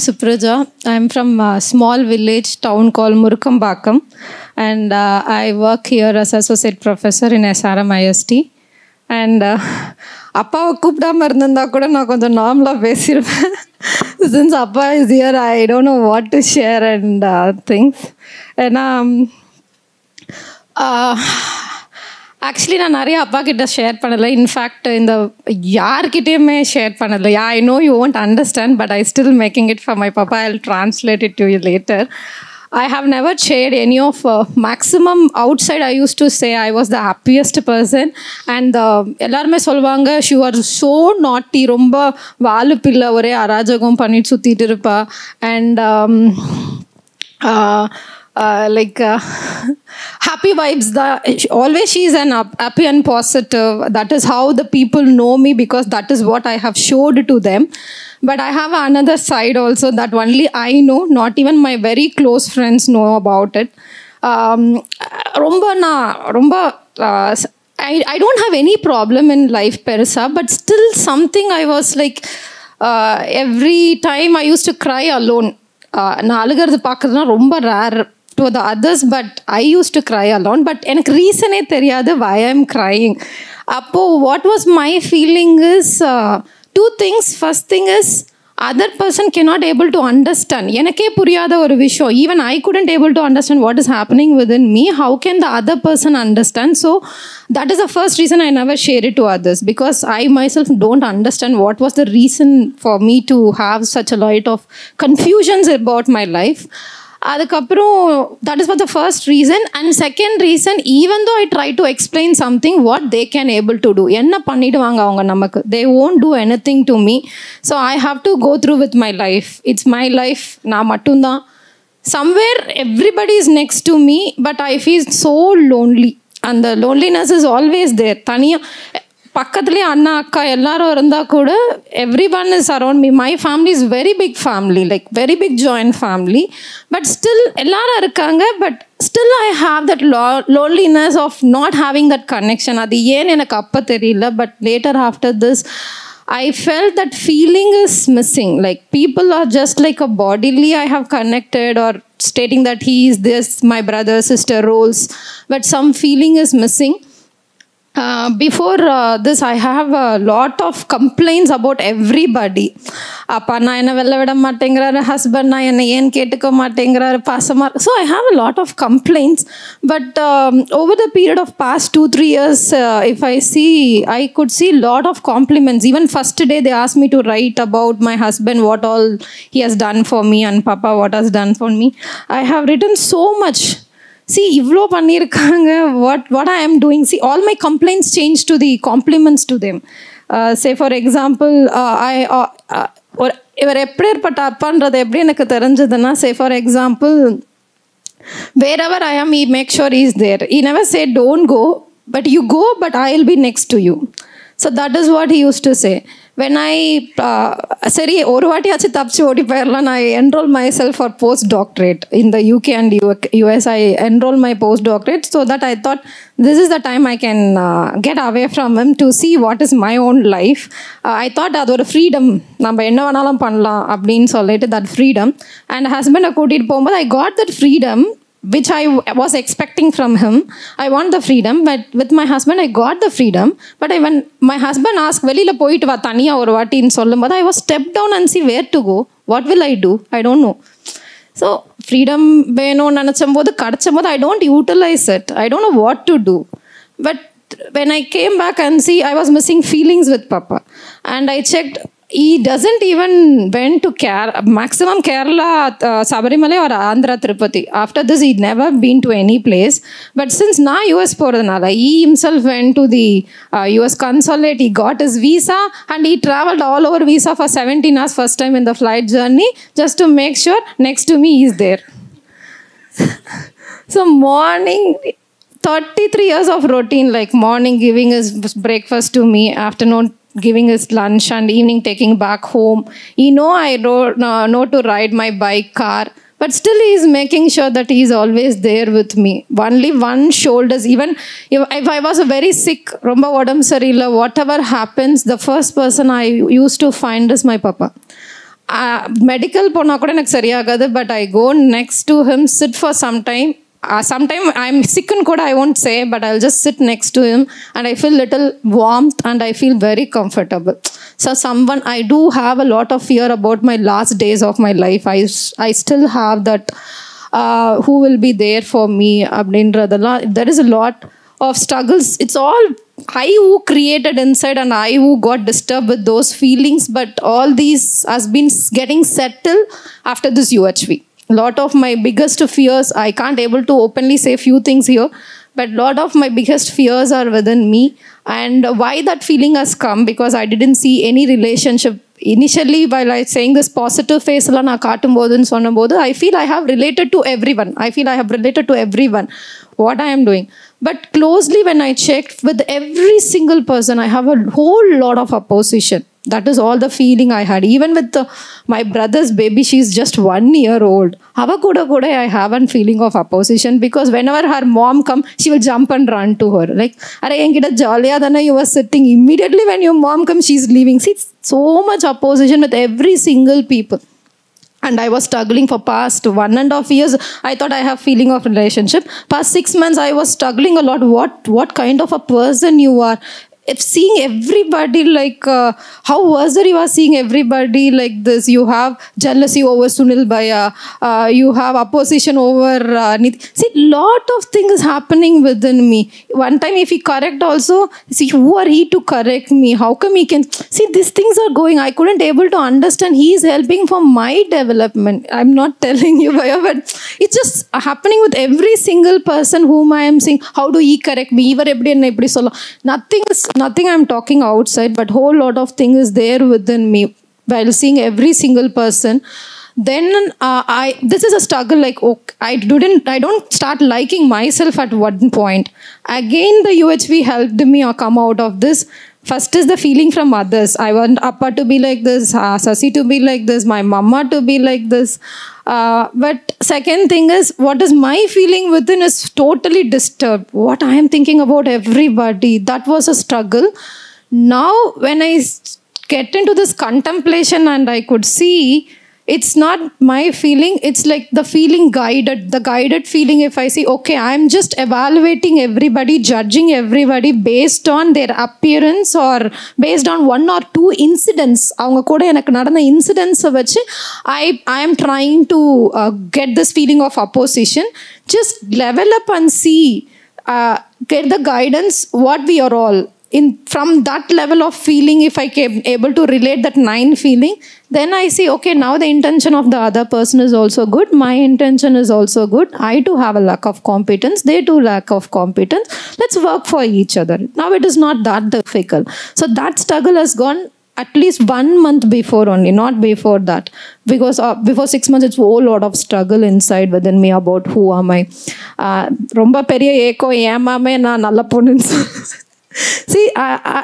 Supraja. I'm from a small village town called Murukambakam, and uh, I work here as associate professor in SRM IST. And அப்பாவை கூப்பிடாம இருந்திருந்தா கூட நான் கொஞ்சம் நார்மலாக பேசியிருப்பேன் சின்ஸ் அப்பா is here I don't know what to share and things ஏன்னா ஆக்சுவலி நான் நிறைய அப்பா கிட்ட ஷேர் பண்ணலை. இன்ஃபேக்ட் இந்த யார்கிட்டயுமே ஷேர் பண்ணலை. I know you won't understand but I still making it for my பாப்பா I translate it to you later I have never shared any of maximum outside I use to say I was the happiest person and எல்லாருமே சொல்லுவாங்க she R so நாட்டி ரொம்ப வாலு பிள்ளை ஒரே அராஜகம் பண்ணிட்டு சுற்றிட்டு இருப்பா. And like uh, happy vibes the always she's an up, happy and positive that is how the people know me because that is what i have showed to them but i have another side also that only i know not even my very close friends know about it um, ரொம்ப நான் ரொம்ப I, I don't have any problem in life perisa but still something i was like uh, every time i used to cry alone uh, நான் அழுகிறது பார்க்குறதுனா ரொம்ப rare to the others but I use to cry alone but எனக்கு ரீசனே தெரியாது why I'm crying அப்போது what was my feeling is two things first thing is other person cannot able to understand எனக்கே புரியாத ஒரு விஷயம் even I couldn't able to understand what is happening with in me how can the other person understand so that is the first reason I never share it to others because I myself don't understand what was the reason for me to have such a light off confusions about my life அதுக்கப்புறம் that is for the first reason and second reason even though I try to explain something what they can able to do என்ன பண்ணிடுவாங்க அவங்க நமக்கு? They won't do anything to me so I have to go through with my life it's my life நான் மட்டும்தான். Somewhere everybody is next to me but I feel so lonely அந்த loneliness is always there தனியாக பக்கத்துலேயே அண்ணா அக்கா எல்லாரும் இருந்தால் கூட everyone is around me my family is very big family like very big joint family but still எல்லாரும் இருக்காங்க but still I have that lo loneliness of not having that connection அது ஏன்னு எனக்கு அப்போ தெரியல but later after this I fell that feeling is missing like people are just like a bodily I have connected are stating that he is this my brother sister roles but some feeling is missing Uh, before uh, this, I have a lot of complaints about everybody. அப்பா நான் என்ன வெளில விட மாட்டேங்கிறாரு husband நான் என்னை ஏன் கேட்டுக்க மாட்டேங்கிறாரு பாசமாக so I have a lot of complaints but over the period of past two three years if I C I could see lot of compliments even first day they as me to right about my husband what all he has done for me and பாப்பா what has done for me I have written so much See இவ்வளோ பண்ணியிருக்காங்க. What what I am doing see all my complaints change to the compliments to them say for example I ஒரு இவர் எப்படிப்பட்ட அப்பான்றது எப்படி எனக்கு தெரிஞ்சதுன்னா சே for example wherever I am he make sure is there he never say don't go but you go but I will be next to you so that is what he use to say when I சரி ஒரு வாட்டியாச்சும் தப்பிச்சு ஓடி போயிடலாம் நான் enrol myself for post doctorate இந்த UK and U US I enrol my post doctorate so that I thought this is the time I can get away from him to see what is my own life I thought அது ஒரு freedom நம்ம என்ன வேணாலும் பண்ணலாம் அப்படின்னு சொல்லிட்டு that freedom and ஹஸ்பண்டை கூட்டிகிட்டு போகும்போது I got that freedom which I was expecting from him. I want the freedom, but with my husband, I got the freedom. But I, when my husband asked, வெளியில் போயிட்டு வா தனியாக ஒரு வாட்டின்னு சொல்லும்போது I was step down and see where to go what will I two I don't no so freedom வேணும்னு நினச்சும் போது கிடச்சும் போது I don't utilise it I don't know what to two but when I came back and see, I was missing feelings with Papa. And I checked, he doesn't even went to Kerala, maximum Kerala, uh, or Andhra Tirupati. After this, he'd never been to any place. But since now US Poradhanala, he himself went to the uh, US consulate, he got his visa and he traveled all over visa for 17 hours first time in the flight journey just to make sure next to me is there. so morning, 33 years of routine like morning giving his breakfast to me, afternoon giving his lunch and evening taking back home he know i ro- uh, know to ride my bike car but still he is making sure that he is always there with me only one shoulders even if, if i was very sick romba odam sarila whatever happens the first person i used to find is my papa medical போனால் கூட எனக்கு சரியாகாது but I go next to him sit for some time uh, sometimes I'm sick and good, I won't say, but I'll just sit next to him and I feel little warmth and I feel very comfortable. So someone, I do have a lot of fear about my last days of my life. I, I still have that, uh, who will be there for me, Abdindra. There is a lot of struggles. It's all I who created inside and I who got disturbed with those feelings, but all these has been getting settled after this UHV lot of my biggest fears i can't able to openly say few things here but lot of my biggest fears are within me. And why that feeling has come? Because i didn't see any relationship. Initially while i saying this positive face la na kaatum bodunu sonna bodu i feel i have related to everyone. I feel i have related to everyone what i am doing. But closely when i checked with every single person i have a whole lot of opposition that is all the feeling i had. Even with the, my brother's baby she's just one year old. Ava kuda kuda i have a feeling of opposition because whenever her mom come she will jump and run to her. Like are enkita jolly dana you were sitting. Immediately when your mom comes she's leaving. See so much opposition with every single people. And i was struggling for past one and a half years. I thought i have feeling of relationship. Past six months i was struggling a lot. What what kind of a person you are if seeing everybody like uh, how was it you are seeing everybody like this you have jealousy over sunil baya uh, you have opposition over uh, Nith- see lot of things happening within me one time if he correct also see who are he to correct me how come he can see these things are going i couldn't able to understand he is helping for my development i'm not telling you Baya, but it's just happening with every single person whom i am seeing how do he correct me இவர் எப்படி என்ன இப்படி சொல்லும் nothing is nothing i'm talking outside but whole lot of thing is there within me while seeing every single person. Then uh, i this is a struggle like okay, i didn't i don't start liking myself at one point. Again the uhv helped me uh, come out of this first is the feeling from others. I want appa to be like this uh, sasi to be like this my mama to be like this. Uh, but second thing is what is my feeling within is totally disturbed. What i am thinking about everybody that was a struggle. Now when I get into this contemplation and i could see it's not my feeling it's like the feeling guided the guided feeling if i see okay i'm just evaluating everybody judging everybody based on their appearance or based on one or two incidents அவங்க கூட எனக்கு நடந்த இன்சிடென்ட்ஸை வச்சு I I am trying to get this feeling of opposition just level up and C get the guidance what we are all in from that level of feeling if i came able to relate that nine feeling then i see okay now the intention of the other person is also good my intention is also good i too have a lack of competence they too lack of competence let's work for each other now it is not that difficult so that struggle has gone at least one month before only not before that because uh, before six months it's a whole lot of struggle inside within me about who am i uh, ரொம்ப பெரிய ஏக்கம் ஏமாமே நான் நல்ல பொண்ணுன்னு C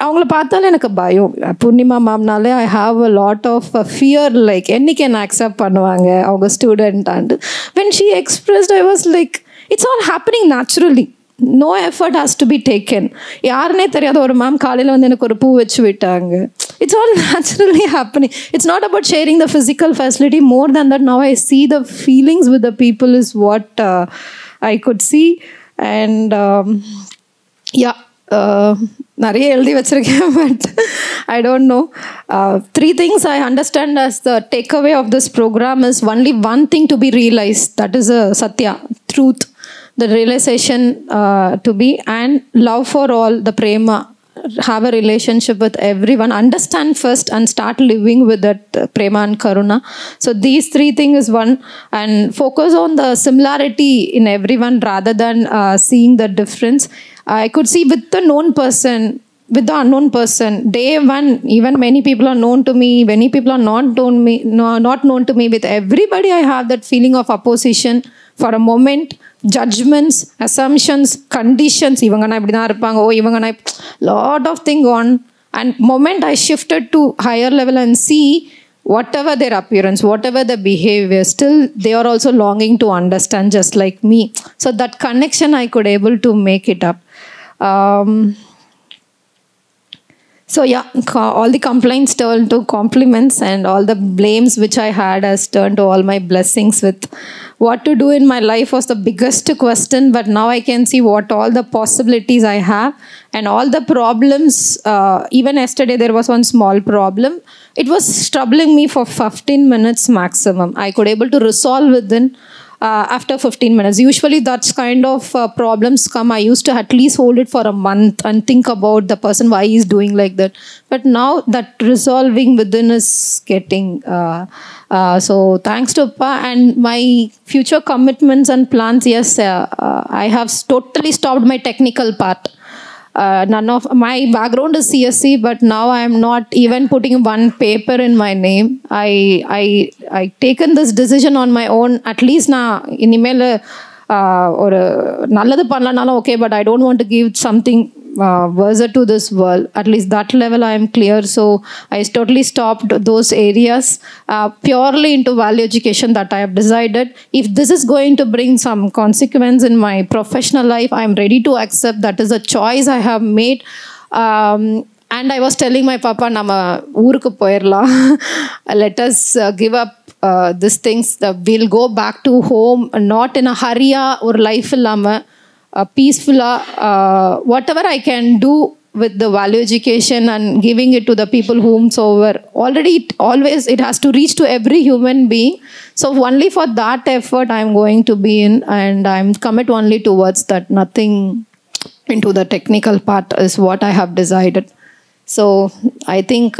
அவங்கள பார்த்தாலே எனக்கு பயம் பூர்ணிமா மேம்னாலே I have a lot of fear like என்னைக்கு என்ன அக்செப்ட் பண்ணுவாங்க அவங்க student and when she expressed I was like it's all happening naturally no effort has to be taken யாருனே தெரியாத ஒரு மேம் காலையில் வந்து எனக்கு ஒரு பூ வச்சு விட்டாங்க it's all naturally happening it's not about sharing the physical facility more than that now I see the feelings with the people is what I could see and yeah நிறைய எழுதி வச்சிருக்கேன் but I don't know three things I understand as the takeaway of this program is only one thing to be realise that is a Sathya truth the realization uh, to be and love for all the prema have a relationship with everyone understand first and start living with that uh, prema and karuna. So these three things is one and focus on the similarity in everyone rather than uh, seeing the difference. I could see with the known person with the unknown person day one even many people are known to me many people are not known me no, not known to me. With everybody i have that feeling of opposition for a moment judgments assumptions conditions இவங்க நான் இப்படி தான் இருப்பாங்க ஓ இவங்க நான் lot of thing on and moment I shifted to higher level and C whatever their appearance whatever the behavior still they are also longing to understand just like me so that connection i could able to make it up um, so yeah, all the complaints turned to compliments, and all the blames which I had has turned to all my blessings. With what to do in my life was the biggest question, but now I can see what all the possibilities I have, and all the problems. Uh, even yesterday there was one small problem. It was troubling me for 15 minutes maximum. I could able to resolve within uh, after 15 minutes. Usually, that's kind of uh, problems come. I used to at least hold it for a month and think about the person why he's doing like that. But now that resolving within is getting. Uh, uh so thanks to Pa and my future commitments and plans. Yes, uh, uh, I have totally stopped my technical part uh, none of my background is CSC, but now I am not even putting one paper in my name. I I I taken this decision on my own. At least நான் இனிமேல் ஒரு நல்லது பண்ணலனாலும் okay but I don't want to give something uh, versa to this world. At least that level I am clear. So I totally stopped those areas uh, purely into value education that I have decided. If this is going to bring some consequence in my professional life, I am ready to accept that is a choice I have made. Um, and I was telling my papa, நம்ம ஊருக்கு போயிடலாம் let us uh, give up uh, these things. Uh, we'll go back to home, not in a hurry or life இல்லாமல் uh, peaceful, uh, whatever I can do with the value education and giving it to the people whomsoever. Already it always it has to reach to every human being. So only for that effort i'm going to be in and i'm commit only towards that. Nothing into the technical part is what i have decided so I think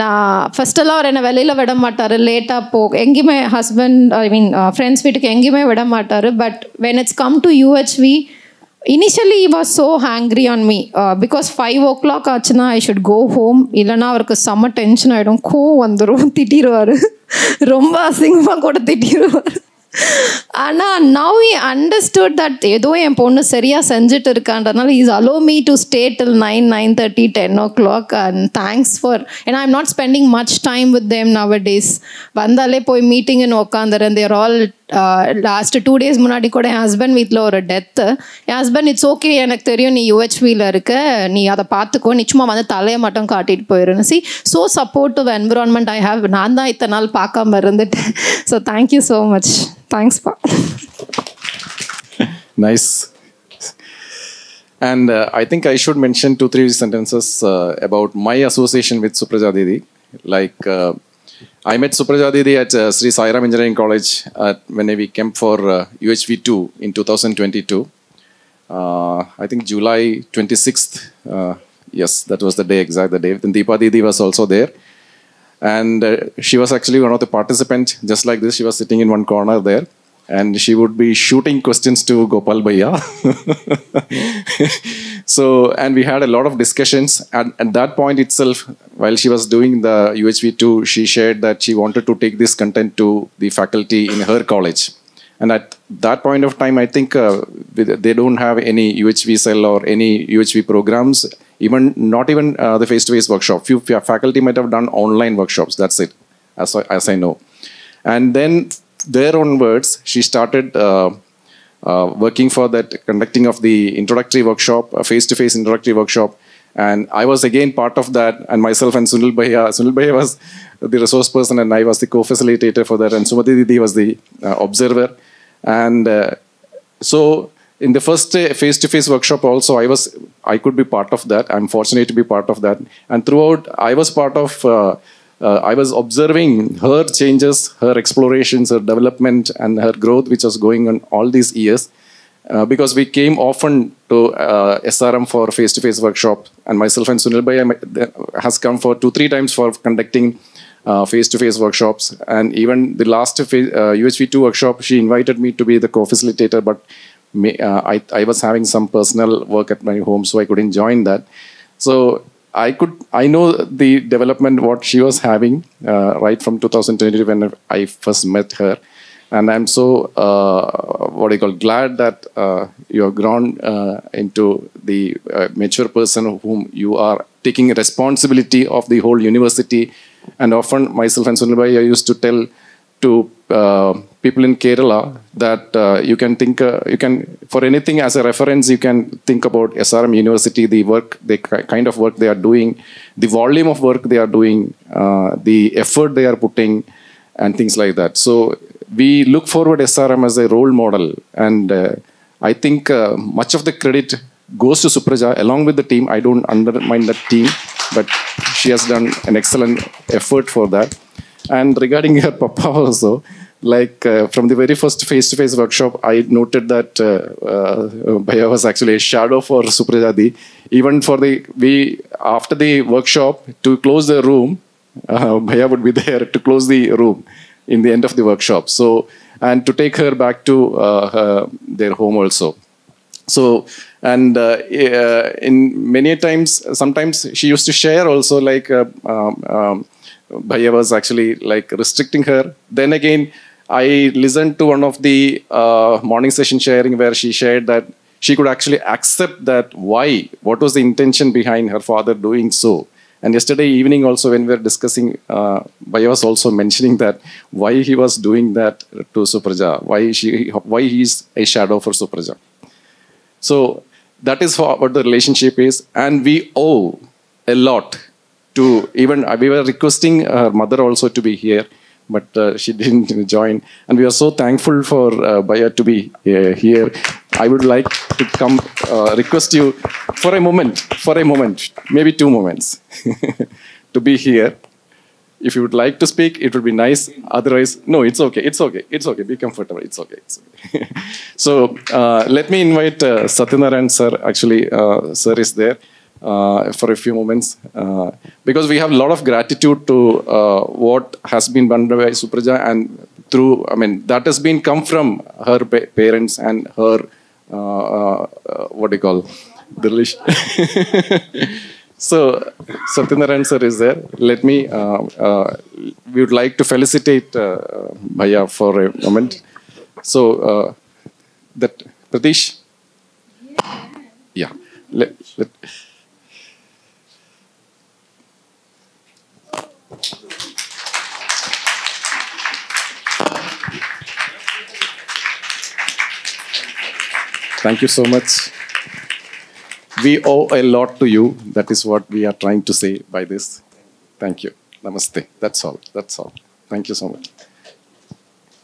நான் ஃபஸ்ட்டெல்லாம் அவர் என்னை வெளியில் விட மாட்டார் லேட்டாக போ எங்கேயுமே husband I mean friends வீட்டுக்கு எங்கேயுமே விட மாட்டார் but when it's come to UHV initially was so angry on me because five o'clock ஆச்சுன்னா ஐ ஷுட் கோ ஹோம் இல்லைனா அவருக்கு செம்ம டென்ஷன் ஆகிடும் கோ வந்துடும் திட்டிடுவார் ரொம்ப அசிங்கமாக கூட திட்டிடுவார் ஆனால் நவ் இ அண்டர்ஸ்டுட் தட் ஏதோ என் பொண்ணு சரியாக செஞ்சுட்டு இருக்கான்றதுனால is allow me to stay till nine nine thirty ten o'clock and thanks for ஏன்னா I'm not spending much time with them nowadays வந்தாலே போய் மீட்டிங்னு உட்காந்துறேன் there all last two days முன்னாடி கூட என் ஹஸ்பண்ட் வீட்டில் ஒரு டெத்து என் ஹஸ்பண்ட் இட்ஸ் ஓகே எனக்கு தெரியும் நீ யூஹெச்பியில் இருக்க. நீ அதை பார்த்துக்கோ. நிச்சயமாக வந்து தலையை மட்டும் காட்டிட்டு போயிடும் see so supportive environment I have நான் தான் இத்தனை நாள் பார்க்காம இருந்துட்டேன். So thank you so much thanks பா nice. And uh, i think i should mention two three sentences uh, about my association with supraja didi. Like uh, I met Supraja Didi at uh, Sri Sairam Engineering College at, when we came for uh, UHV2 in 2022. Uh, I think July 26th. Uh, yes, that was the day, exact the day. Then Deepa Didi was also there. And uh, she was actually one of the participants, just like this. She was sitting in one corner there and she would be shooting questions to Gopal Bhaiya. so, and we had a lot of discussions. And at that point itself, while she was doing the UHV2, she shared that she wanted to take this content to the faculty in her college. And at that point of time, I think uh, they don't have any UHV cell or any UHV programs, even not even uh, the face-to-face -face workshop. Few faculty might have done online workshops. That's it, as I, as I know. And then there onwards, she started uh, uh, working for that conducting of the introductory workshop, a face-to-face introductory workshop. And I was again part of that, and myself and Sunil Bhaiya. Sunil Bhaiya was the resource person, and I was the co-facilitator for that, and Sumati Didi was the uh, observer. And uh, so, in the first face-to-face workshop, also I was, I could be part of that. I'm fortunate to be part of that, and throughout, I was part of uh, uh, I was observing her changes, her explorations, her development, and her growth, which was going on all these years. Uh, because we came often to uh, SRM for face-to-face workshop, and myself and Sunil Bhai uh, has come for two, three times for conducting uh, face-to-face workshops. And even the last UHV2 uh, workshop, she invited me to be the co-facilitator, but me, I, I was having some personal work at my home, so I couldn't join that. So I could I know the development what she was having uh, right from 2020 when I first met her, and I'm so uh, what do you call glad that uh, you have grown uh, into the uh, mature person whom you are taking responsibility of the whole university. And often myself and Sunilbhai I used to tell to uh, people in Kerala that uh, you can think, uh, you can, for anything as a reference, you can think about SRM University, the work, the kind of work they are doing, the volume of work they are doing, uh, the effort they are putting, and things like that. So we look forward SRM as a role model, and uh, I think uh, much of the credit goes to Supraja along with the team. I don't undermine that team, but she has done an excellent effort for that. And regarding her papa also, like uh, from the very first face-to-face workshop, I noted that uh, uh, Bhaiya was actually a shadow for Suprajadi. Even for the we after the workshop to close the room, uh, Bhaiya would be there to close the room in the end of the workshop. So and to take her back to uh, her, their home also. So and uh, uh, in many times, sometimes she used to share also like uh, um, um, Bhaiya was actually like restricting her. Then again, I listened to one of the uh, morning session sharing where she shared that she could actually accept that why, what was the intention behind her father doing so. And yesterday evening also when we were discussing, uh, Bhaiya was also mentioning that why he was doing that to Supraja, why she, why he is a shadow for Supraja. So that is what the relationship is, and we owe a lot to even we were requesting her mother also to be here, but uh, she didn't join, and we are so thankful for uh, Bhaiya to be uh, here. I would like to come uh, request you for a moment, for a moment, maybe two moments, to be here. If you would like to speak, it would be nice. Otherwise, no, it's okay. It's okay. It's okay. Be comfortable. It's okay. It's okay. so uh, let me invite uh, Satyanaran sir. Actually, uh, sir is there uh, for a few moments uh, because we have a lot of gratitude to uh, what has been done by Supraja and through. I mean, that has been come from her pa- parents and her uh, uh, uh, what do you call the relation. So, Satyanaran sir is there. Let me, we would like to felicitate Bhaiya for a moment. So, that, Pratish? Yeah. Let, let, Thank you so much. We owe a lot to you. That is what we are trying to say by this. Thank you. Namaste. That's all. That's all. Thank you so much.